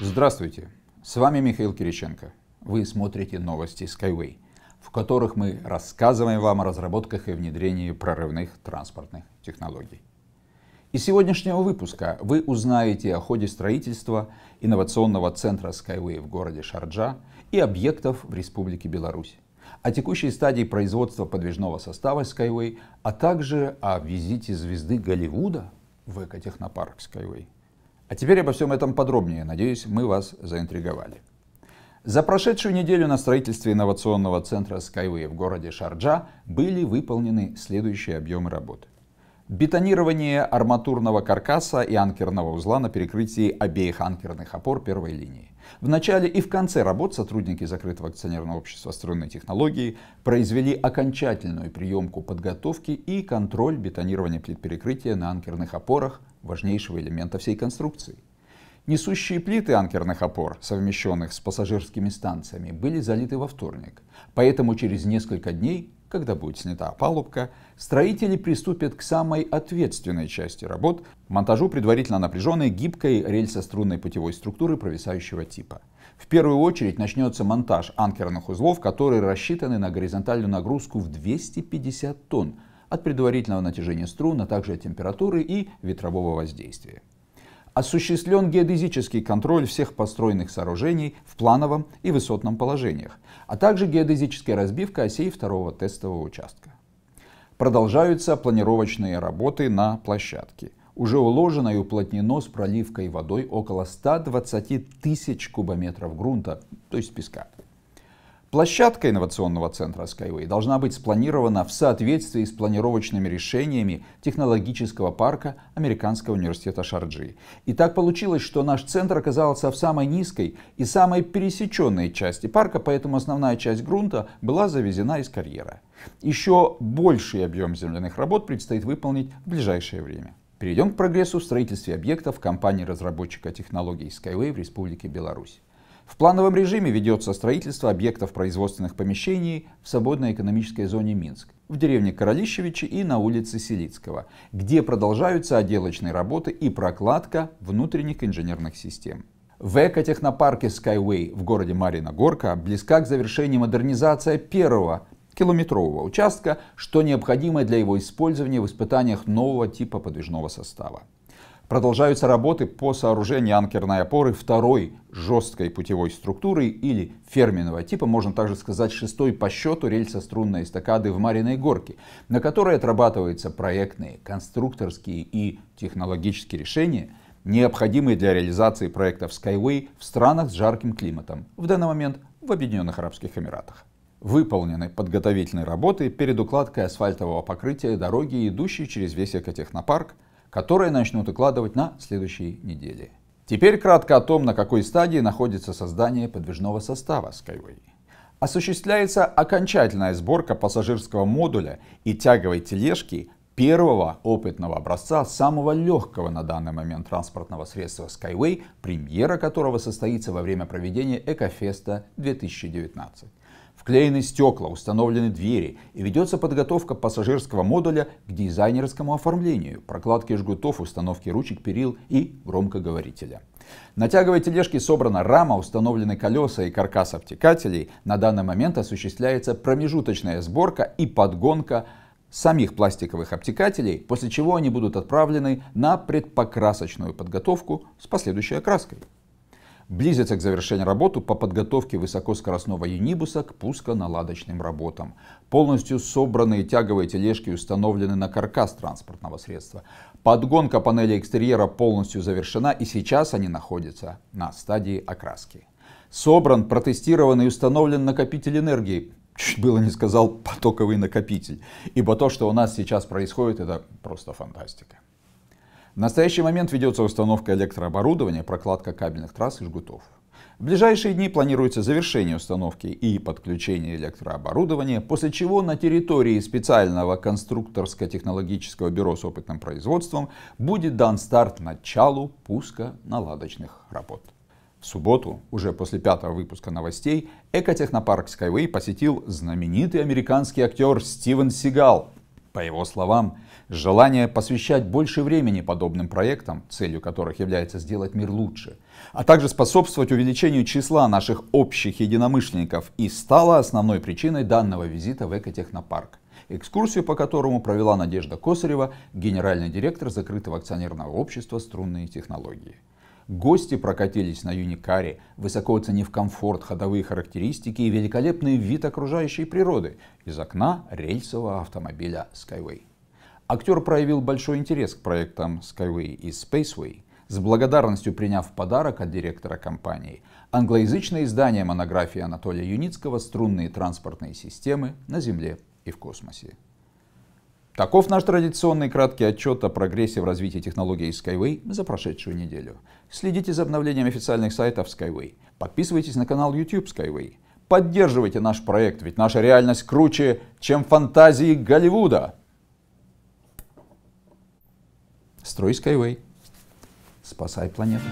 Здравствуйте, с вами Михаил Кириченко. Вы смотрите новости Skyway, в которых мы рассказываем вам о разработках и внедрении прорывных транспортных технологий. Из сегодняшнего выпуска вы узнаете о ходе строительства инновационного центра Skyway в городе Шарджа и объектов в Республике Беларусь, о текущей стадии производства подвижного состава Skyway, а также о визите звезды Голливуда в экотехнопарк Skyway. А теперь обо всем этом подробнее. Надеюсь, мы вас заинтриговали. За прошедшую неделю на строительстве инновационного центра Skyway в городе Шарджа были выполнены следующие объемы работы. Бетонирование арматурного каркаса и анкерного узла на перекрытии обеих анкерных опор первой линии. В начале и в конце работ сотрудники закрытого акционерного общества струнной технологии произвели окончательную приемку подготовки и контроль бетонирования плит перекрытия на анкерных опорах важнейшего элемента всей конструкции. Несущие плиты анкерных опор, совмещенных с пассажирскими станциями, были залиты во вторник. Поэтому через несколько дней когда будет снята опалубка, строители приступят к самой ответственной части работ – монтажу предварительно напряженной гибкой рельсо-струнной путевой структуры провисающего типа. В первую очередь начнется монтаж анкерных узлов, которые рассчитаны на горизонтальную нагрузку в 250 тонн от предварительного натяжения струн, а также от температуры и ветрового воздействия. Осуществлен геодезический контроль всех построенных сооружений в плановом и высотном положениях, а также геодезическая разбивка осей второго тестового участка. Продолжаются планировочные работы на площадке. Уже уложено и уплотнено с проливкой водой около 120 тысяч кубометров грунта, то есть песка. Площадка инновационного центра Skyway должна быть спланирована в соответствии с планировочными решениями технологического парка Американского университета Шарджи. И так получилось, что наш центр оказался в самой низкой и самой пересеченной части парка, поэтому основная часть грунта была завезена из карьера. Еще больший объем земляных работ предстоит выполнить в ближайшее время. Перейдем к прогрессу в строительстве объектов компании-разработчика технологий Skyway в Республике Беларусь. В плановом режиме ведется строительство объектов производственных помещений в свободной экономической зоне Минск, в деревне Королищевичи и на улице Селицкого, где продолжаются отделочные работы и прокладка внутренних инженерных систем. В экотехнопарке Skyway в городе Марина Горка близка к завершению модернизация первого километрового участка, что необходимо для его использования в испытаниях нового типа подвижного состава. Продолжаются работы по сооружению анкерной опоры второй жесткой путевой структуры или ферменного типа, можно также сказать шестой по счету рельсо-струнной эстакады в Мариной Горке, на которой отрабатываются проектные, конструкторские и технологические решения, необходимые для реализации проектов Skyway в странах с жарким климатом, в данный момент в Объединенных Арабских Эмиратах. Выполнены подготовительные работы перед укладкой асфальтового покрытия дороги, идущей через весь экотехнопарк, которые начнут укладывать на следующей неделе. Теперь кратко о том, на какой стадии находится создание подвижного состава Skyway. Осуществляется окончательная сборка пассажирского модуля и тяговой тележки первого опытного образца самого легкого на данный момент транспортного средства Skyway, премьера которого состоится во время проведения Экофеста 2019. Вклеены стекла, установлены двери и ведется подготовка пассажирского модуля к дизайнерскому оформлению, прокладке жгутов, установке ручек, перил и громкоговорителя. На тяговой тележке собрана рама, установлены колеса и каркас обтекателей. На данный момент осуществляется промежуточная сборка и подгонка самих пластиковых обтекателей, после чего они будут отправлены на предпокрасочную подготовку с последующей окраской близится к завершению работы по подготовке высокоскоростного юнибуса к пусконаладочным работам. Полностью собранные тяговые тележки установлены на каркас транспортного средства. Подгонка панели экстерьера полностью завершена и сейчас они находятся на стадии окраски. Собран, протестирован и установлен накопитель энергии. Чуть было не сказал потоковый накопитель. Ибо то, что у нас сейчас происходит, это просто фантастика. В настоящий момент ведется установка электрооборудования, прокладка кабельных трасс и жгутов. В ближайшие дни планируется завершение установки и подключение электрооборудования, после чего на территории специального конструкторско-технологического бюро с опытным производством будет дан старт началу пуска наладочных работ. В субботу, уже после пятого выпуска новостей, экотехнопарк Skyway посетил знаменитый американский актер Стивен Сигал, По его словам, желание посвящать больше времени подобным проектам, целью которых является сделать мир лучше, а также способствовать увеличению числа наших общих единомышленников и стало основной причиной данного визита в экотехнопарк, экскурсию по которому провела Надежда Косарева, генеральный директор закрытого акционерного общества «Струнные технологии». Гости прокатились на Юникаре, высоко оценив комфорт, ходовые характеристики и великолепный вид окружающей природы из окна рельсового автомобиля Skyway. Актер проявил большой интерес к проектам Skyway и Spaceway, с благодарностью приняв подарок от директора компании англоязычное издание монографии Анатолия Юницкого «Струнные транспортные системы на Земле и в космосе». Таков наш традиционный краткий отчет о прогрессе в развитии технологий Skyway за прошедшую неделю. Следите за обновлением официальных сайтов Skyway. Подписывайтесь на канал YouTube Skyway. Поддерживайте наш проект, ведь наша реальность круче, чем фантазии Голливуда. Строй Skyway. Спасай планету.